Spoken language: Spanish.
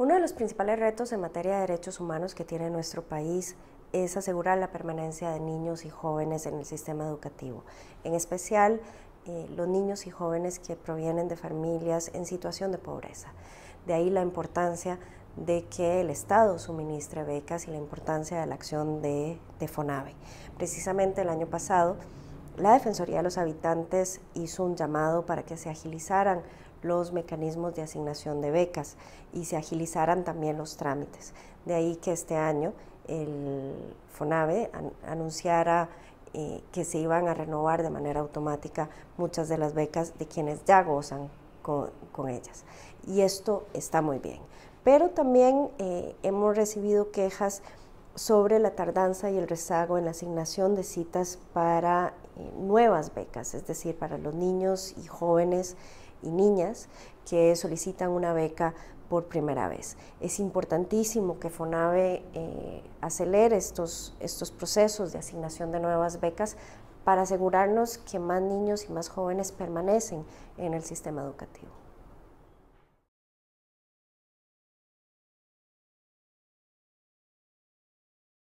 Uno de los principales retos en materia de derechos humanos que tiene nuestro país es asegurar la permanencia de niños y jóvenes en el sistema educativo, en especial eh, los niños y jóvenes que provienen de familias en situación de pobreza. De ahí la importancia de que el Estado suministre becas y la importancia de la acción de, de FONAVE. Precisamente el año pasado, la Defensoría de los Habitantes hizo un llamado para que se agilizaran los mecanismos de asignación de becas y se agilizaran también los trámites. De ahí que este año el FONAVE anunciara eh, que se iban a renovar de manera automática muchas de las becas de quienes ya gozan con, ellas. Y esto está muy bien. Pero también eh, hemos recibido quejas sobre la tardanza y el rezago en la asignación de citas para eh, nuevas becas, es decir, para los niños y jóvenes y niñas que solicitan una beca por primera vez. Es importantísimo que FONAVE eh, acelere estos, estos procesos de asignación de nuevas becas para asegurarnos que más niños y más jóvenes permanecen en el sistema educativo.